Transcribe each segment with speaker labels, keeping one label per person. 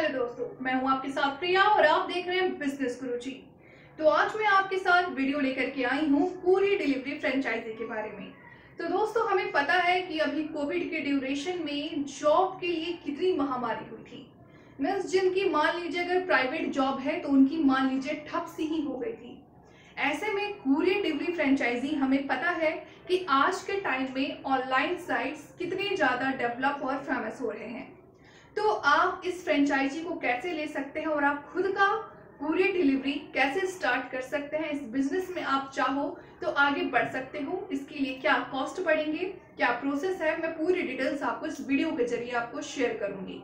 Speaker 1: Hello दोस्तों, मैं हूँ आपके साथ प्रिया और आप देख रहे हैं बिज़नेस गुरु जी तो आज मैं आपके साथ वीडियो लेकर के आई हूँ पूरी डिलीवरी फ्रेंचाइजी के बारे में। तो दोस्तों, हमें पता है कि अभी कोविड के ड्यूरेशन में जॉब के लिए कितनी महामारी हुई थी। मीन्स जिनकी, मान लीजिए, अगर प्राइवेट जॉब है तो उनकी, मान लीजिए, ठप सी ही हो गई थी। ऐसे में कुरियर डिलीवरी फ्रेंचाइजी हमें पता है कि आज के टाइम में ऑनलाइन साइट्स कितने ज़्यादा डेवलप और फ़ेमस हो रहे हैं। तो आप इस फ्रेंचाइजी को कैसे ले सकते हैं और आप खुद का कुरियर डिलीवरी कैसे स्टार्ट कर सकते हैं? इस बिज़नेस में आप चाहो तो आगे बढ़ सकते हो। इसके लिए क्या कॉस्ट पड़ेंगे? क्या प्रोसेस है? मैं पूरी डिटेल्स आपको इस वीडियो के ज़रिए आपको शेयर करूँगी।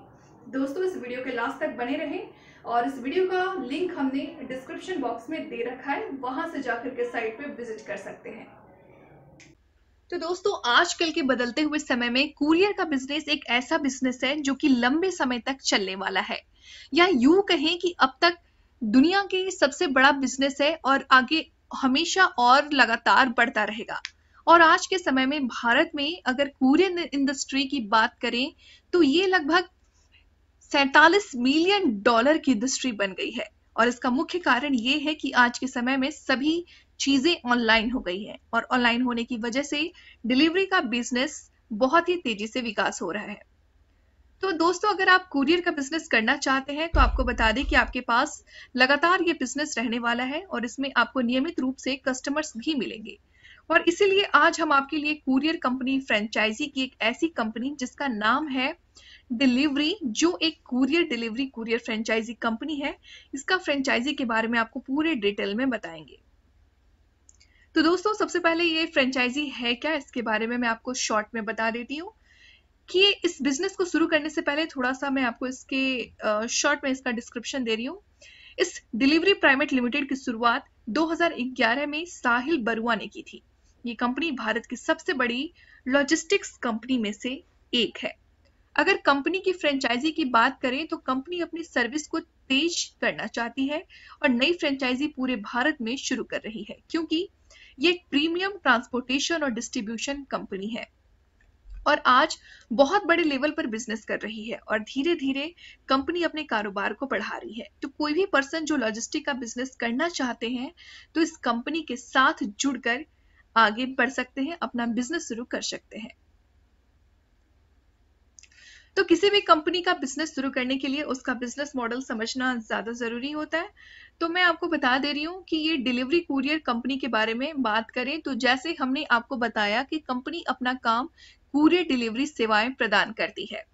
Speaker 1: दोस्तों, इस वीडियो के लास्ट तक बने रहें और इस वीडियो का लिंक हमने डिस्क्रिप्शन बॉक्स में दे रखा है। वहाँ से जाकर के साइट पे विज़िट कर सकते हैं।
Speaker 2: तो दोस्तों, आजकल के बदलते हुए समय में कुरियर का बिज़नेस एक ऐसा बिज़नेस है जो कि लंबे समय तक चलने वाला है। या यूँ कहें कि अब तक दुनिया के सबसे बड़ा बिज़नेस है और आगे हमेशा और लगातार बढ़ता रहेगा। और आज के समय में भारत में अगर कुरियर इंडस्ट्री की बात करें तो ये लगभग सैतालीस मिलियन डॉलर की इंडस्ट्री बन गई है। और इसका मुख्य कारण ये है कि आज के समय में सभी चीज़ें ऑनलाइन हो गई है और ऑनलाइन होने की वजह से डिलीवरी का बिज़नेस बहुत ही तेज़ी से विकास हो रहा है। तो दोस्तों, अगर आप कुरियर का बिज़नेस करना चाहते हैं तो आपको बता दें कि आपके पास लगातार ये बिज़नेस रहने वाला है और इसमें आपको नियमित रूप से कस्टमर्स भी मिलेंगे। और इसीलिए आज हम आपके लिए कुरियर कंपनी फ्रेंचाइजी की एक ऐसी कंपनी जिसका नाम है डिलीवरी जो एक courier delivery courier franchise company है। इसका फ्रेंचाइजी के बारे में आपको पूरे डिटेल में बताएँगे। तो दोस्तों, सबसे पहले ये फ्रेंचाइजी है क्या? इसके बारे में मैं आपको शॉर्ट में बता देती हूँ कि इस बिज़नेस को शुरू करने से पहले थोड़ा सा मैं आपको इसके शॉर्ट में इसका डिस्क्रिप्शन दे रही हूँ। इस डिलीवरी प्राइवेट लिमिटेड की शुरुआत 2011 में साहिल बरुआ ने की थी। ये कंपनी भारत की सबसे बड़ी लॉजिस्टिक्स कंपनी में से एक है। अगर कंपनी की फ्रेंचाइजी की बात करें तो कंपनी अपनी सर्विस को तेज करना चाहती है और नई फ्रेंचाइजी पूरे भारत में शुरू कर रही है, क्योंकि ये एक प्रीमियम ट्रांसपोर्टेशन और डिस्ट्रीब्यूशन कंपनी है। और आज बहुत बड़े लेवल पर बिज़नेस कर रही है और धीरे धीरे कंपनी अपने कारोबार को बढ़ा रही है। तो कोई भी पर्सन जो लॉजिस्टिक का बिज़नेस करना चाहते हैं तो इस कंपनी के साथ जुड़कर आगे बढ़ सकते हैं, अपना बिज़नेस शुरू कर सकते हैं। तो किसी भी कंपनी का बिज़नेस शुरू करने के लिए उसका बिज़नेस मॉडल समझना ज़्यादा ज़रूरी होता है। तो मैं आपको बता दे रही हूँ कि ये डिलीवरी कुरियर कंपनी के बारे में बात करें तो जैसे हमने आपको बताया कि कंपनी अपना काम कुरियर डिलीवरी सेवाएँ प्रदान करती है।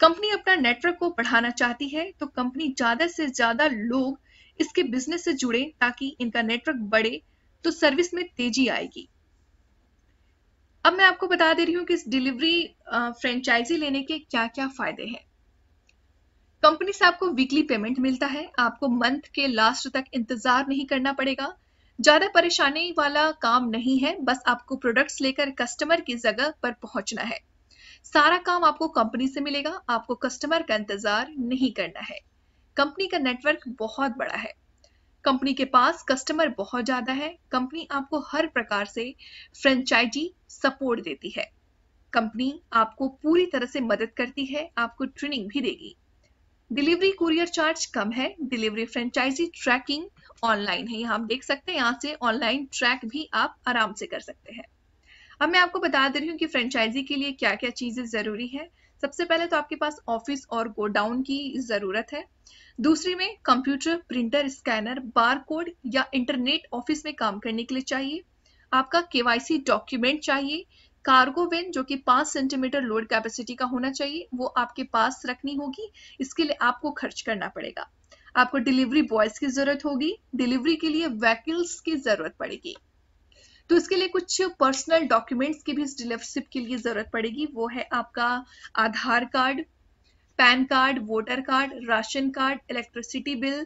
Speaker 2: कंपनी अपना नेटवर्क को बढ़ाना चाहती है तो कंपनी ज़्यादा से ज़्यादा लोग इसके बिज़नेस से जुड़े ताकि इनका नेटवर्क बढ़े तो सर्विस में तेज़ी आएगी। अब मैं आपको बता दे रही हूँ कि इस डिलीवरी फ्रेंचाइजी लेने के क्या क्या फ़ायदे हैं। कंपनी से आपको वीकली पेमेंट मिलता है। आपको मंथ के लास्ट तक इंतज़ार नहीं करना पड़ेगा। ज़्यादा परेशानी वाला काम नहीं है। बस आपको प्रोडक्ट्स लेकर कस्टमर की जगह पर पहुँचना है। सारा काम आपको कंपनी से मिलेगा। आपको कस्टमर का इंतज़ार नहीं करना है। कंपनी का नेटवर्क बहुत बड़ा है। कंपनी के पास कस्टमर बहुत ज़्यादा है। कंपनी आपको हर प्रकार से फ्रेंचाइजी सपोर्ट देती है। कंपनी आपको पूरी तरह से मदद करती है, आपको ट्रेनिंग भी देगी। डिलीवरी कुरियर चार्ज कम है, डिलीवरी फ्रेंचाइजी ट्रैकिंग ऑनलाइन है। यहाँ आप देख सकते हैं, यहाँ से ऑनलाइन ट्रैक भी आप आराम से कर सकते हैं। अब मैं आपको बता दे रही हूँ कि फ्रेंचाइजी के लिए क्या क्या चीज़ें ज़रूरी है। सबसे पहले तो आपके पास ऑफ़िस और गोडाउन की ज़रूरत है। दूसरी में computer, printer, scanner bar code या इंटरनेट ऑफ़िस में काम करने के लिए चाहिए। आपका केवाईसी डॉक्यूमेंट चाहिए। कार्गो वेन, जो कि पाँच सेंटीमीटर लोड कैपेसिटी का होना चाहिए, वो आपके पास रखनी होगी। इसके लिए आपको खर्च करना पड़ेगा। आपको डिलीवरी बॉयज़ की ज़रूरत होगी। डिलीवरी के लिए वैकल्स की ज़रूरत पड़ेगी। तो इसके लिए कुछ पर्सनल डॉक्यूमेंट्स की भी इस डीलरशिप के लिए ज़रूरत पड़ेगी। वो है आपका Aadhaar card, PAN card voter card ration card electricity bill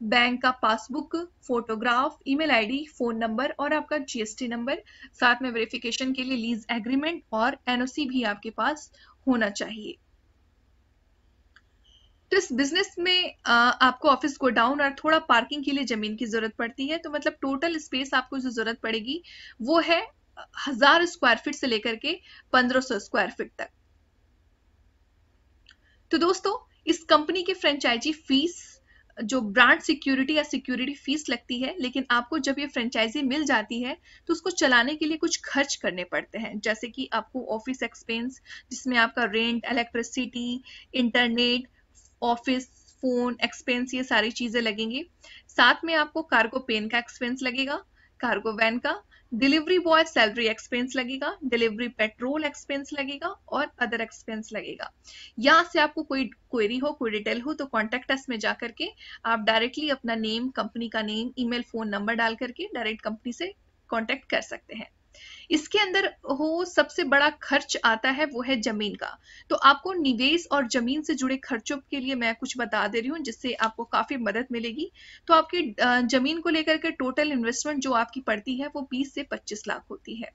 Speaker 2: bank का passbook photograph email ID phone number और आपका जीएसटी नंबर साथ में वेरिफिकेशन के लिए लीज एग्रीमेंट और एनओसी भी आपके पास होना चाहिए। तो इस बिज़नेस में आपको ऑफ़िस को डाउन और थोड़ा पार्किंग के लिए ज़मीन की ज़रूरत पड़ती है तो मतलब टोटल स्पेस आपको जो ज़रूरत पड़ेगी, वो है हज़ार स्क्वायर फीट से लेकर के पंद्रह सौ स्क्वायर फीट तक। तो दोस्तों, इस कंपनी के फ्रेंचाइजी फ़ीस जो ब्रांड सिक्योरिटी या सिक्योरिटी फ़ीस लगती है, लेकिन आपको जब ये फ्रेंचाइजी मिल जाती है तो उसको चलाने के लिए कुछ खर्च करने पड़ते हैं। जैसे कि आपको ऑफ़िस एक्सपेंस जिसमें आपका rent electricity internet office phone expense ये सारी चीज़ें लगेंगी। साथ में आपको कार्गो पेन का एक्सपेंस लगेगा कार्गो वैन का। डिलीवरी बॉय सैलरी एक्सपेंस लगेगा डिलीवरी पेट्रोल एक्सपेंस लगेगा और अदर एक्सपेंस लगेगा। यहाँ से आपको कोई क्वेरी हो, कोई डिटेल हो तो कॉन्टेक्ट अस में जा करके आप डायरेक्टली अपना नेम कंपनी का नेम ईमेल फ़ोन नंबर डाल करके डायरेक्ट कंपनी से कॉन्टेक्ट कर सकते हैं। इसके अंदर हो सबसे बड़ा खर्च आता है वो है ज़मीन का। तो आपको निवेश और ज़मीन से जुड़े खर्चों के लिए मैं कुछ बता दे रही हूँ, जिससे आपको काफ़ी मदद मिलेगी। तो आपकी ज़मीन को लेकर के टोटल इन्वेस्टमेंट जो आपकी पड़ती है वो 20 से 25 लाख होती है।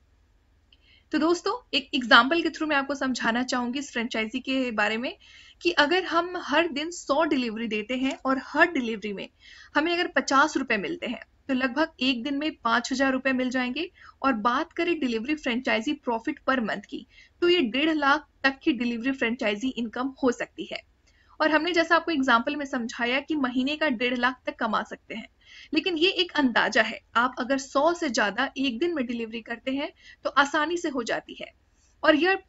Speaker 2: तो दोस्तों, एक एग्ज़ाम्पल के थ्रू मैं आपको समझाना चाहूँगी इस फ्रेंचाइजी के बारे में कि अगर हम हर दिन 100 डिलीवरी देते हैं और हर डिलीवरी में हमें अगर पचास रुपए मिलते हैं तो लगभग एक दिन में पाँच हज़ार रुपए मिल जाएँगे। और बात करें delivery franchise profit per month की तो ये डेढ़ लाख तक की डिलीवरी फ्रेंचाइजी इनकम हो सकती है। और हमने जैसा आपको एग्ज़ाम्पल में समझाया कि महीने का डेढ़ लाख तक कमा सकते हैं, लेकिन ये एक अंदाज़ा है। आप अगर सौ से ज़्यादा एक दिन में डिलीवरी करते हैं तो आसानी से हो जाती है। और यह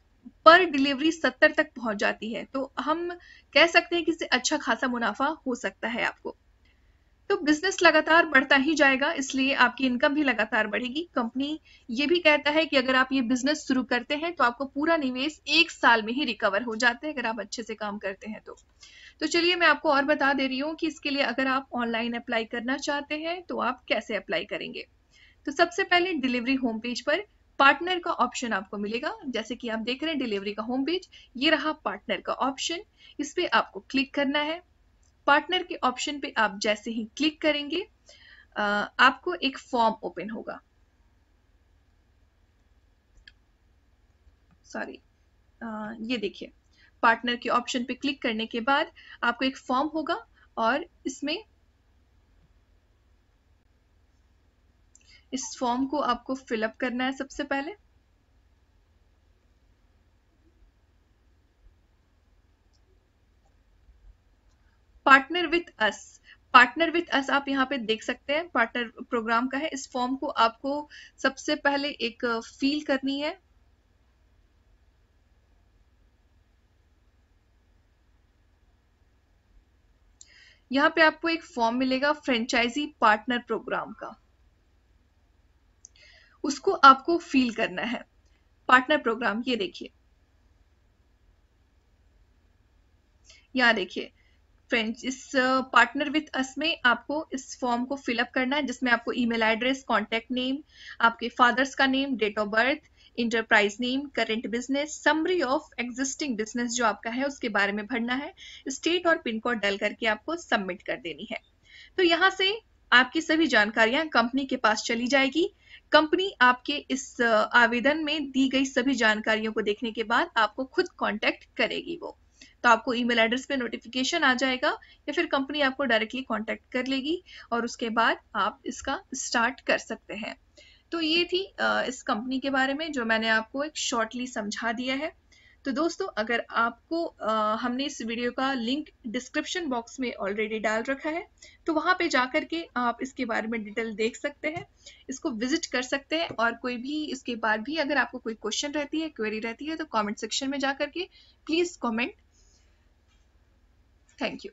Speaker 2: पर डिलीवरी सत्तर तक पहुँच जाती है तो हम कह सकते हैं कि इससे अच्छा खासा मुनाफा हो सकता है आपको। तो बिज़नेस लगातार बढ़ता ही जाएगा, इसलिए आपकी इनकम भी लगातार बढ़ेगी। कंपनी ये भी कहता है कि अगर आप ये बिज़नेस शुरू करते हैं तो आपको पूरा निवेश एक साल में ही रिकवर हो जाते हैं, अगर आप अच्छे से काम करते हैं तो। तो चलिए मैं आपको और बता दे रही हूँ कि इसके लिए अगर आप ऑनलाइन अप्लाई करना चाहते हैं तो आप कैसे अप्लाई करेंगे? तो सबसे पहले डिलीवरी होम पेज पर पार्टनर का ऑप्शन आपको मिलेगा। जैसे कि आप देख रहे हैं डिलीवरी का होम पेज ये रहा पार्टनर का ऑप्शन इस पर आपको क्लिक करना है। पार्टनर के ऑप्शन पे आप जैसे ही क्लिक करेंगे आपको एक फॉर्म ओपन होगा। सॉरी ये देखिए, पार्टनर के ऑप्शन पे क्लिक करने के बाद आपको एक फॉर्म होगा और इसमें इस फॉर्म को आपको फिलअप करना है सबसे पहले। Partner with us partner with us आप यहाँ पे देख सकते हैं पार्टनर प्रोग्राम का है। इस फॉर्म को आपको सबसे पहले एक फील करनी है। यहाँ पे आपको एक फॉर्म मिलेगा फ्रेंचाइजी पार्टनर प्रोग्राम का। उसको आपको फील करना है। पार्टनर प्रोग्राम ये देखिए। यहाँ देखिए फ्रेंड्स इस पार्टनर विथ अस में आपको इस फॉर्म को फिलअप करना है, जिसमें आपको ईमेल एड्रेस कॉन्टेक्ट नेम आपके फादर्स का name date of birth enterprise name current business summary of existing business जो आपका है, उसके बारे में भरना है स्टेट और पिन कोड डाल करके आपको सबमिट कर देनी है। तो यहाँ से आपकी सभी जानकारियाँ कंपनी के पास चली जाएगी। कंपनी आपके इस आवेदन में दी गई सभी जानकारियों को देखने के बाद आपको खुद कांटेक्ट करेगी वो। तो आपको ईमेल एड्रेस पे नोटिफिकेशन आ जाएगा या फिर कंपनी आपको डायरेक्टली कांटेक्ट कर लेगी और उसके बाद आप इसका स्टार्ट कर सकते हैं। तो ये थी इस कंपनी के बारे में जो मैंने आपको एक शॉर्टली समझा दिया है। तो दोस्तों, अगर आपको हमने इस वीडियो का लिंक डिस्क्रिप्शन बॉक्स में ऑलरेडी डाल रखा है तो वहाँ पे जाकर के आप इसके बारे में डिटेल देख सकते हैं, इसको विज़िट कर सकते हैं और कोई भी, इसके बाद भी अगर आपको कोई क्वेश्चन रहती है क्वेरी रहती है तो कमेंट सेक्शन में जाकर के प्लीज़ कमेंट Thank you.